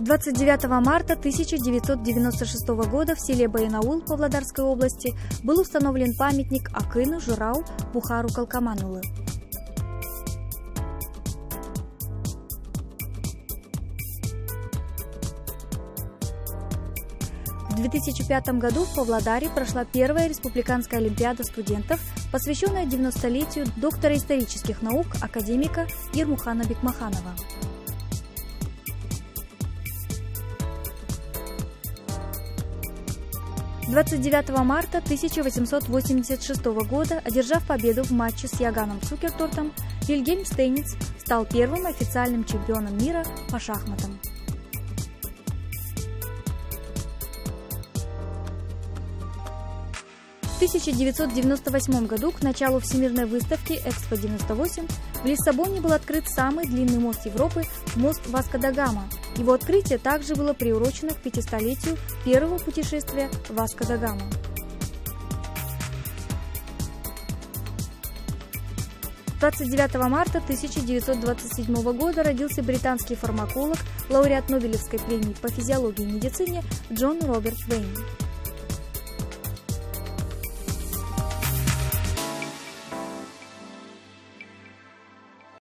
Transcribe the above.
29 марта 1996 года в селе Баянаул Павлодарской области был установлен памятник Акыну Журау Бухару Калкаманулы. В 2005 году в Павлодаре прошла первая республиканская олимпиада студентов, посвященная 90-летию доктора исторических наук, академика Ермухана Бекмаханова. 29 марта 1886 года, одержав победу в матче с Яганом Цукертортом, Вильгельм Стейниц стал первым официальным чемпионом мира по шахматам. В 1998 году, к началу Всемирной выставки «Экспо-98», в Лиссабоне был открыт самый длинный мост Европы – мост Васко-да-Гама. Его открытие также было приурочено к 500-летию первого путешествия Васко-да-Гама. Двадцать 29 марта 1927 года родился британский фармаколог, лауреат Нобелевской премии по физиологии и медицине Джон Роберт Вейн.